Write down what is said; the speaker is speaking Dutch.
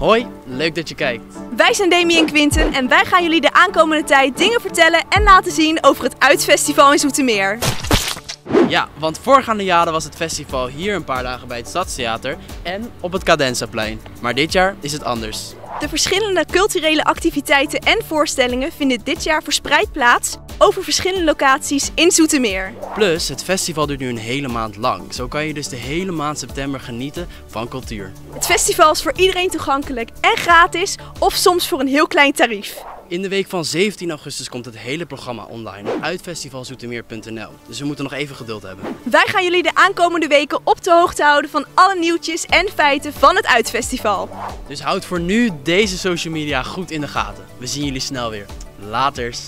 Hoi, leuk dat je kijkt. Wij zijn Demi en Quinten en wij gaan jullie de aankomende tijd dingen vertellen en laten zien over het Uitfestival in Zoetermeer. Ja, want voorgaande jaren was het festival hier een paar dagen bij het Stadstheater en op het Cadenzaplein. Maar dit jaar is het anders. De verschillende culturele activiteiten en voorstellingen vinden dit jaar verspreid plaats over verschillende locaties in Zoetermeer. Plus, het festival duurt nu een hele maand lang. Zo kan je dus de hele maand september genieten van cultuur. Het festival is voor iedereen toegankelijk en gratis of soms voor een heel klein tarief. In de week van 17 augustus komt het hele programma online uitfestivalzoetermeer.nl. Dus we moeten nog even geduld hebben. Wij gaan jullie de aankomende weken op de hoogte houden van alle nieuwtjes en feiten van het Uitfestival. Dus houd voor nu deze social media goed in de gaten. We zien jullie snel weer. Laters!